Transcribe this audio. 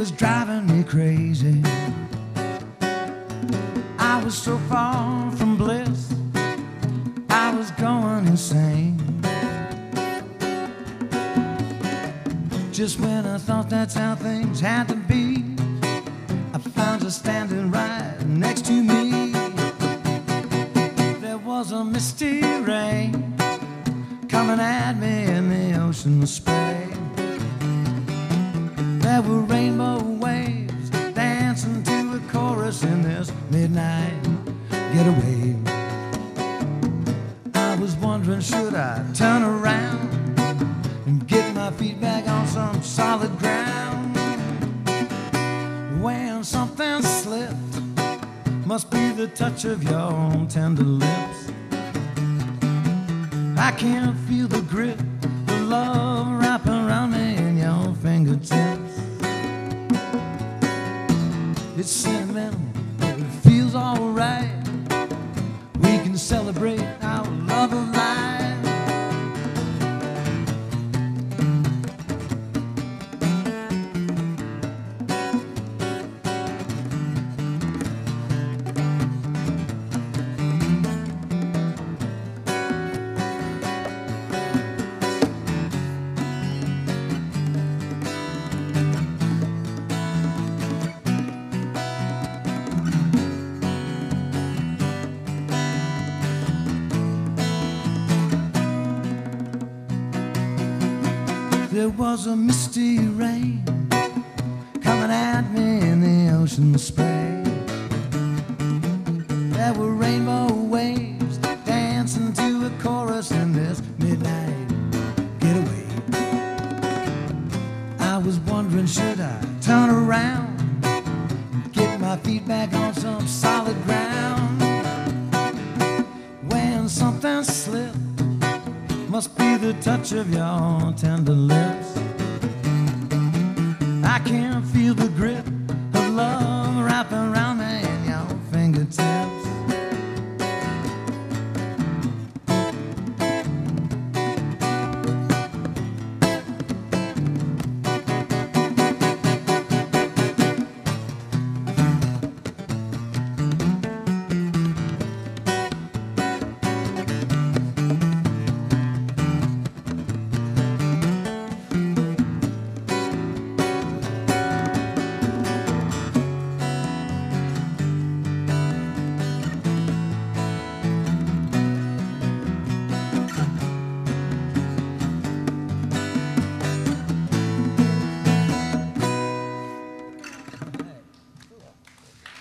was driving me crazy. I was so far from bliss, I was going insane. Just when I thought that's how things had to be, I found her standing right next to me. There was a misty rain coming at me in the ocean spray. There were rainbow waves dancing to a chorus in this midnight getaway. I was wondering, should I turn around and get my feet back on some solid ground? When something slipped, must be the touch of your own tender lips. I can't feel the grip, It's sentimental, There was a misty rain coming at me in the ocean spray. There were rainbow waves dancing to a chorus in this midnight getaway. I was wondering, should I turn around and get my feet back on some solid touch of your tender lips. I can't feel the grip